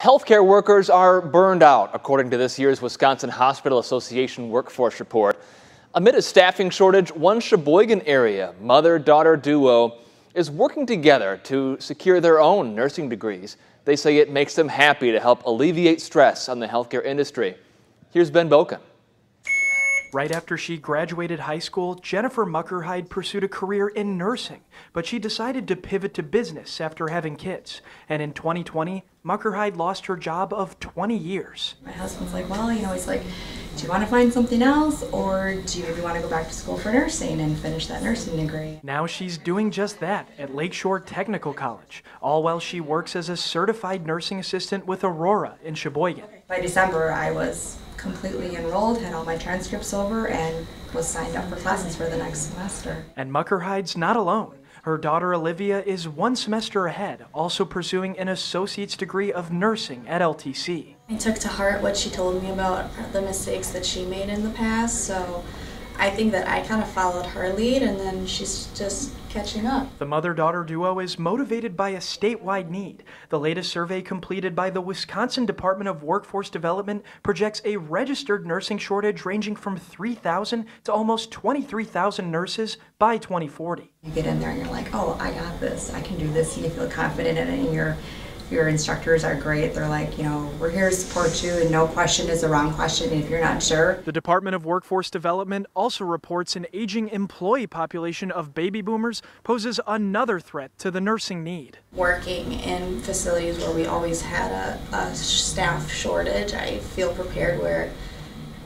Healthcare workers are burned out, according to this year's Wisconsin Hospital Association Workforce Report. Amid a staffing shortage, one Sheboygan area mother daughter duo is working together to secure their own nursing degrees. They say it makes them happy to help alleviate stress on the healthcare industry. Here's Ben Boken. Right after she graduated high school, Jennifer Muckerheide pursued a career in nursing, but she decided to pivot to business after having kids. And in 2020, Muckerheide lost her job of 20 years. My husband's like, well, you know, he's like, do you want to find something else or do you maybe want to go back to school for nursing and finish that nursing degree? Now she's doing just that at Lakeshore Technical College, all while she works as a certified nursing assistant with Aurora in Sheboygan. By December, I was completely enrolled, had all my transcripts over, and was signed up for classes for the next semester. And Muckerheide's not alone. Her daughter Alivia is one semester ahead, also pursuing an associate's degree of nursing at LTC. I took to heart what she told me about the mistakes that she made in the past, so I think that I kind of followed her lead and then she's just catching up. The mother daughter duo is motivated by a statewide need. The latest survey completed by the Wisconsin Department of Workforce Development projects a registered nursing shortage ranging from 3,000 to almost 23,000 nurses by 2040. You get in there and you're like, oh, I got this, I can do this, and you feel confident in it, and you're your instructors are great. They're like, you know, we're here to support you, and no question is the wrong question if you're not sure. The Department of Workforce Development also reports an aging employee population of baby boomers poses another threat to the nursing need. Working in facilities where we always had a, a staff shortage, I feel prepared where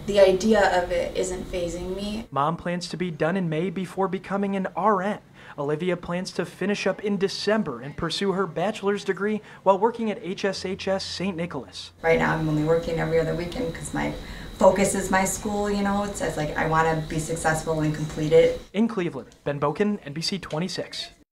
the idea of it isn't fazing me. Mom plans to be done in May before becoming an RN. Alivia plans to finish up in December and pursue her bachelor's degree while working at HSHS St. Nicholas. Right now, I'm only working every other weekend because my focus is my school, you know. It's, it's like I want to be successful and complete it. In Cleveland, Ben Boken, NBC 26.